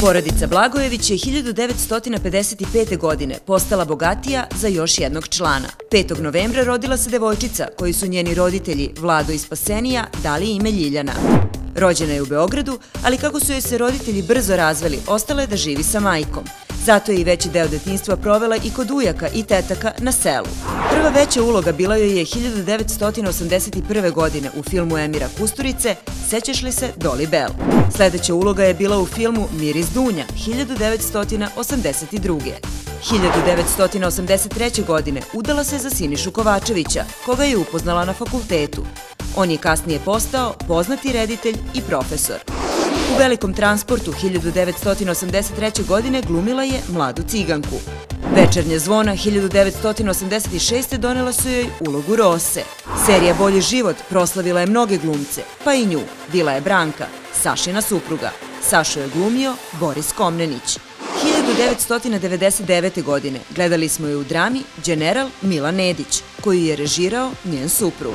Porodica Blagojević je 1955. godine postala bogatija za još jednog člana. 5. novembra rodila se devojčica koju su njeni roditelji Vlado iz Pasenija dali ime Ljiljana. Rođena je u Beogradu, ali kako su joj se roditelji brzo razveli, ostala je da živi sa majkom. Zato je i veći deo detinstva provela i kod ujaka i tetaka na selu. Prva veća uloga bila joj je 1981. godine u filmu Emira Kusturice Sećaš li se Dolly Bell? Sledeća uloga je bila u filmu Miris Dunja 1982. 1983. godine udala se za Sinišu Kovačevića, koga je upoznala na fakultetu. On je kasnije postao poznati reditelj i profesor. U velikom transportu 1983. godine glumila je mladu ciganku. Večernja zvona 1986. donela su joj ulogu Rose. Serija Bolji život proslavila je mnoge glumce, pa i nju, bila je Branka, Sašina supruga. Sašo je glumio Boris Komnenić. 1999. godine gledali smo je u drami General Milan Nedić, koju je režirao njen suprug.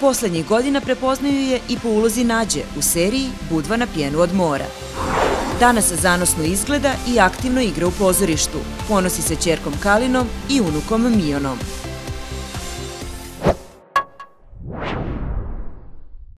Poslednjih godina prepoznaju je i po ulozi Nađe u seriji Budva na pjenu od mora. Danas zanosno izgleda i aktivno igra u pozorištu. Ponosi se čerkom Kalinom i unukom Mijonom.